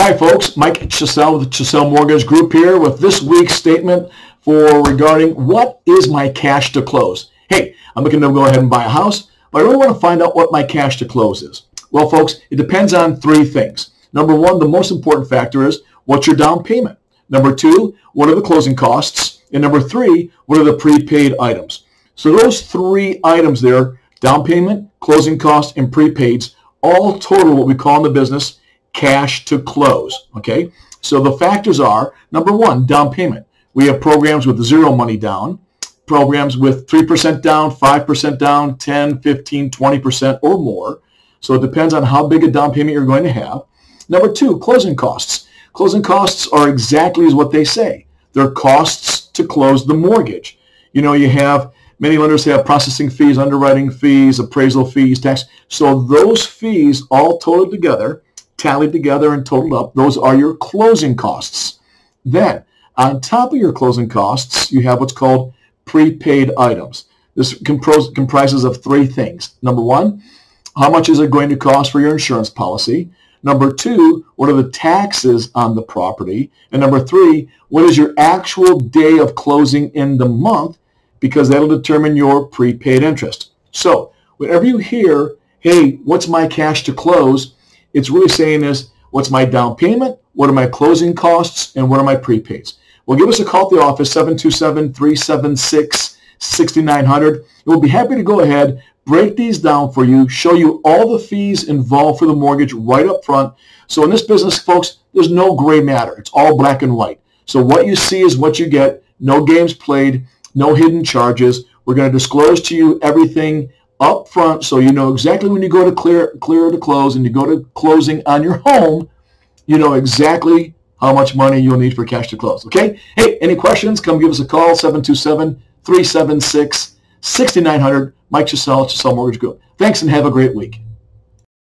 Hi, folks. Mike Chissell with Chissell Mortgage Group here with this week's statement for regarding what is my cash to close. Hey, I'm looking to go ahead and buy a house, but I really want to find out what my cash to close is. Well, folks, it depends on three things. Number one, the most important factor is what's your down payment? Number two, what are the closing costs? And number three, what are the prepaid items? So those three items there, down payment, closing costs, and prepaids, all total what we call in the business cash to close. Okay, so the factors are number one, down payment. We have programs with zero money down, programs with 3% down, 5% down, 10, 15, 20% or more. So it depends on how big a down payment you're going to have. Number two, closing costs. Closing costs are exactly as what they say. They're costs to close the mortgage. You know, you have many lenders have processing fees, underwriting fees, appraisal fees, tax. So those fees all totaled together, tallied together and totaled up, those are your closing costs. Then, on top of your closing costs, you have what's called prepaid items. This comprises of three things. Number one, how much is it going to cost for your insurance policy? Number two, what are the taxes on the property? And number three, what is your actual day of closing in the month? Because that'll determine your prepaid interest. So whenever you hear, hey, what's my cash to close? It's really saying this, what's my down payment? What are my closing costs? And what are my prepaids? Well, give us a call at the office, 727-376-6900. We'll be happy to go ahead, break these down for you, show you all the fees involved for the mortgage right up front. So in this business, folks, there's no gray matter. It's all black and white. So what you see is what you get. No games played, no hidden charges. We're going to disclose to you everything up front so you know exactly when you go to clear, clear to close and you go to closing on your home, you know exactly how much money you'll need for cash to close. Okay? Hey, any questions? Come give us a call, 727-376-6900. Mike Chissell, Chissell Mortgage Group. Thanks and have a great week.